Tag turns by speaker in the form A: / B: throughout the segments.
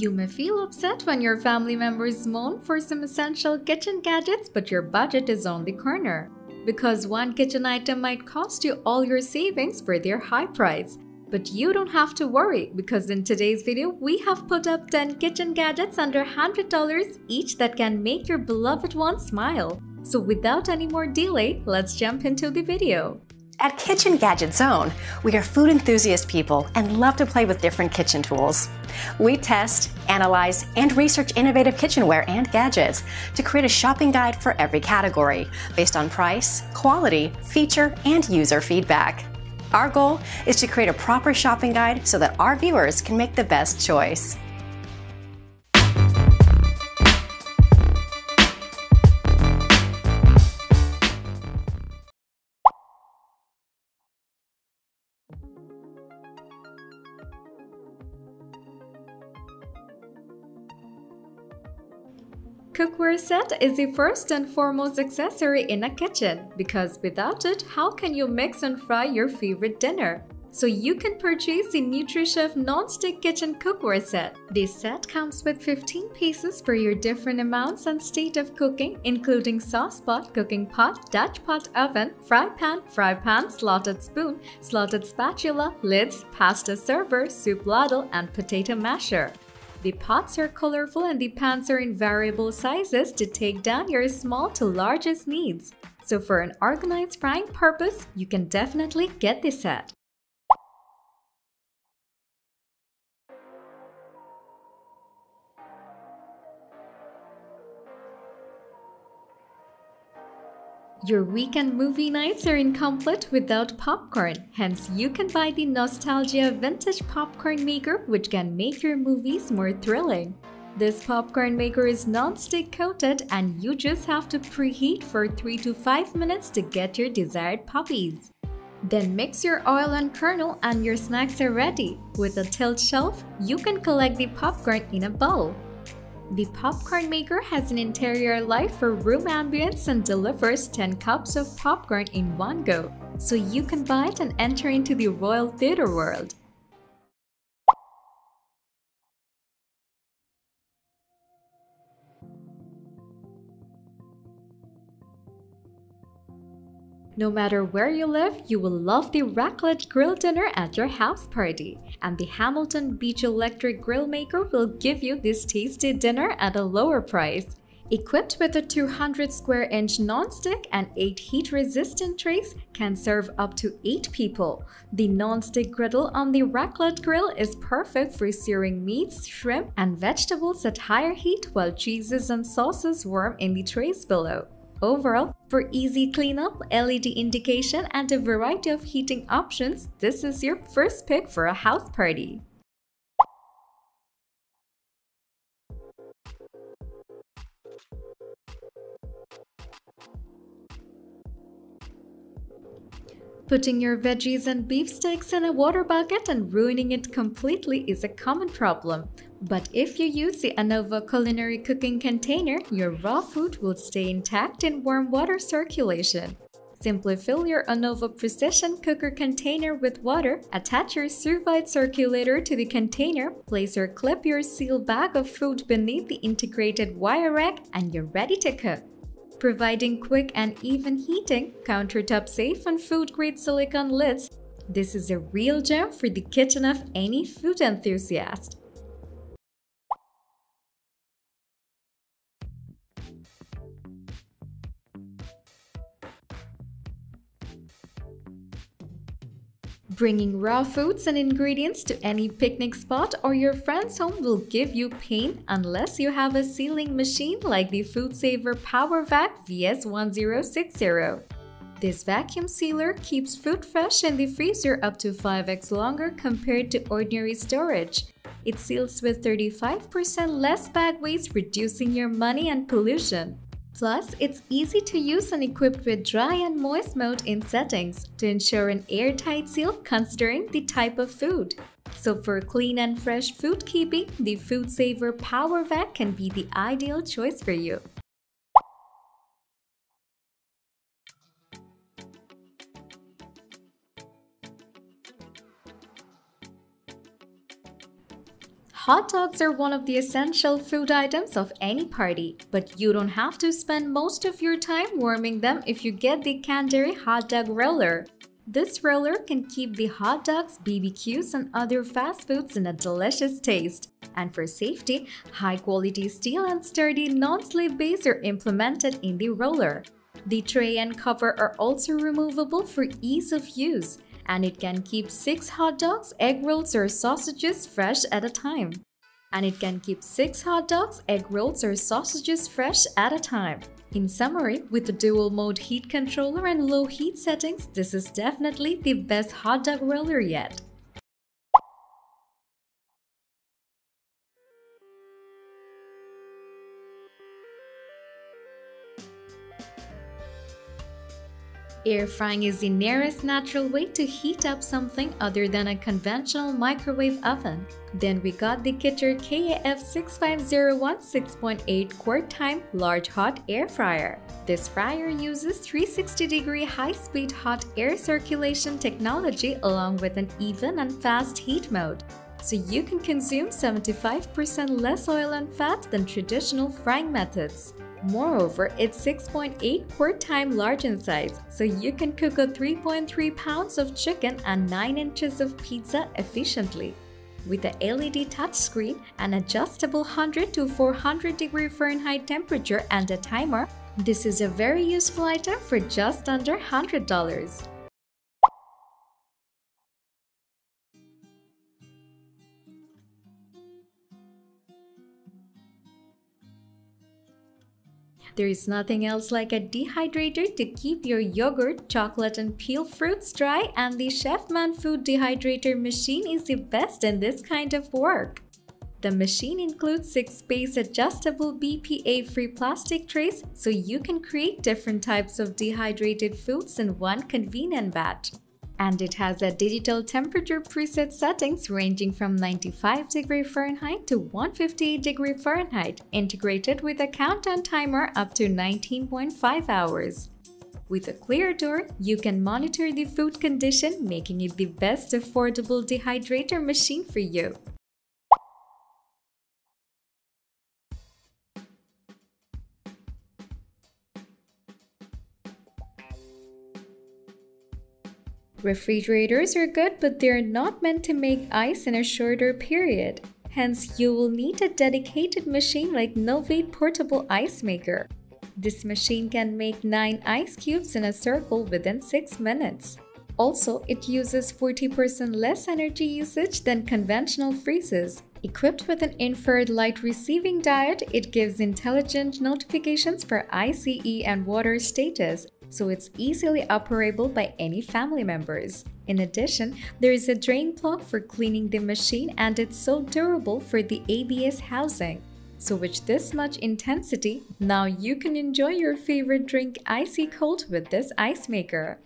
A: You may feel upset when your family members moan for some essential kitchen gadgets, but your budget is on the corner. Because one kitchen item might cost you all your savings for their high price. But you don't have to worry because in today's video, we have put up 10 kitchen gadgets under $100 each that can make your beloved one smile. So without any more delay, let's jump into the video.
B: At Kitchen Gadget Zone, we are food enthusiast people and love to play with different kitchen tools. We test, analyze, and research innovative kitchenware and gadgets to create a shopping guide for every category based on price, quality, feature, and user feedback. Our goal is to create a proper shopping guide so that our viewers can make the best choice.
A: Cookware set is the first and foremost accessory in a kitchen because without it, how can you mix and fry your favorite dinner? So you can purchase the NutriChef Non-Stick Kitchen Cookware Set. This set comes with 15 pieces for your different amounts and state of cooking, including sauce pot, cooking pot, Dutch pot oven, fry pan, fry pan, slotted spoon, slotted spatula, lids, pasta server, soup ladle, and potato masher. The pots are colorful and the pans are in variable sizes to take down your small to largest needs. So for an organized frying purpose, you can definitely get this set. Your weekend movie nights are incomplete without popcorn, hence you can buy the Nostalgia Vintage Popcorn Maker which can make your movies more thrilling. This popcorn maker is non-stick coated and you just have to preheat for 3 to 5 minutes to get your desired poppies. Then mix your oil and kernel and your snacks are ready. With a tilt shelf, you can collect the popcorn in a bowl. The popcorn maker has an interior light for room ambience and delivers 10 cups of popcorn in one go, so you can buy it and enter into the Royal Theatre world. No matter where you live, you will love the raclette grill dinner at your house party. And the Hamilton Beach Electric Grill Maker will give you this tasty dinner at a lower price. Equipped with a 200 square inch non-stick and 8 heat-resistant trays, can serve up to 8 people. The non-stick griddle on the raclette grill is perfect for searing meats, shrimp, and vegetables at higher heat while cheeses and sauces warm in the trays below. Overall, for easy cleanup, LED indication, and a variety of heating options, this is your first pick for a house party. Putting your veggies and beef beefsteaks in a water bucket and ruining it completely is a common problem. But if you use the Anova culinary cooking container, your raw food will stay intact in warm water circulation. Simply fill your Anova Precision Cooker container with water, attach your sous vide circulator to the container, place or clip your sealed bag of food beneath the integrated wire rack, and you're ready to cook providing quick and even heating, countertop safe and food grade silicone lids. This is a real gem for the kitchen of any food enthusiast. Bringing raw foods and ingredients to any picnic spot or your friend's home will give you pain unless you have a sealing machine like the Food FoodSaver PowerVac VS1060. This vacuum sealer keeps food fresh in the freezer up to 5x longer compared to ordinary storage. It seals with 35% less bag waste, reducing your money and pollution. Plus, it's easy to use and equipped with dry and moist mode in settings to ensure an airtight seal considering the type of food. So for clean and fresh food keeping, the FoodSaver PowerVac can be the ideal choice for you. Hot dogs are one of the essential food items of any party, but you don't have to spend most of your time warming them if you get the Candery Hot Dog Roller. This roller can keep the hot dogs, BBQs, and other fast foods in a delicious taste. And for safety, high-quality steel and sturdy non-slip base are implemented in the roller. The tray and cover are also removable for ease of use, and it can keep 6 hot dogs, egg rolls, or sausages fresh at a time. And it can keep 6 hot dogs, egg rolls, or sausages fresh at a time. In summary, with the dual mode heat controller and low heat settings, this is definitely the best hot dog roller yet. Air frying is the nearest natural way to heat up something other than a conventional microwave oven. Then we got the Kitcher KAF6501 6.8 quart time large hot air fryer. This fryer uses 360 degree high speed hot air circulation technology along with an even and fast heat mode. So you can consume 75% less oil and fat than traditional frying methods. Moreover, it's 6.8 quart time large in size, so you can cook a 3.3 pounds of chicken and 9 inches of pizza efficiently. With a LED touchscreen, an adjustable 100 to 400 degree Fahrenheit temperature and a timer, this is a very useful item for just under $100. There is nothing else like a dehydrator to keep your yogurt, chocolate, and peel fruits dry, and the Chefman Food Dehydrator machine is the best in this kind of work. The machine includes 6 space adjustable BPA-free plastic trays so you can create different types of dehydrated foods in one convenient batch and it has a digital temperature preset settings ranging from 95 degree Fahrenheit to 158 degree Fahrenheit, integrated with a countdown timer up to 19.5 hours. With a clear door, you can monitor the food condition, making it the best affordable dehydrator machine for you. Refrigerators are good, but they're not meant to make ice in a shorter period. Hence, you will need a dedicated machine like NOVETE Portable Ice Maker. This machine can make 9 ice cubes in a circle within 6 minutes. Also, it uses 40% less energy usage than conventional freezes. Equipped with an infrared light receiving diode, it gives intelligent notifications for ICE and water status, so it's easily operable by any family members. In addition, there is a drain plug for cleaning the machine and it's so durable for the ABS housing. So with this much intensity, now you can enjoy your favorite drink icy cold with this ice maker.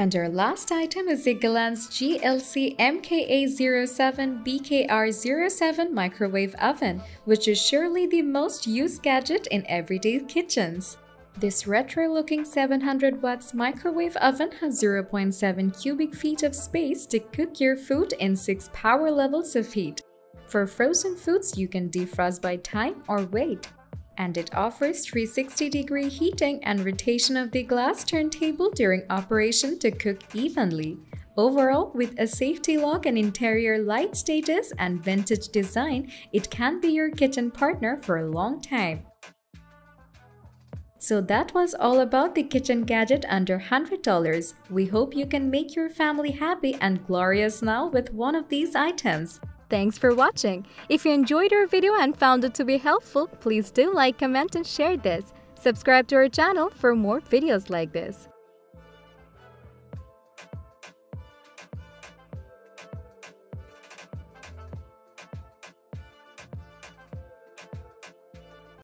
A: And our last item is the Galanz GLC MKA07 BKR07 microwave oven, which is surely the most used gadget in everyday kitchens. This retro-looking 700 watts microwave oven has 0.7 cubic feet of space to cook your food in 6 power levels of heat. For frozen foods, you can defrost by time or weight and it offers 360 degree heating and rotation of the glass turntable during operation to cook evenly. Overall, with a safety lock and interior light status and vintage design, it can be your kitchen partner for a long time. So that was all about the kitchen gadget under $100. We hope you can make your family happy and glorious now with one of these items. Thanks for watching. If you enjoyed our video and found it to be helpful, please do like, comment, and share this. Subscribe to our channel for more videos like this.